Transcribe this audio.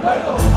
durmiendo, vas